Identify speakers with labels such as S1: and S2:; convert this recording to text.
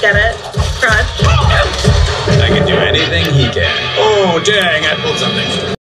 S1: Get it? Crush.
S2: I can do anything he can. Oh, dang, I pulled something.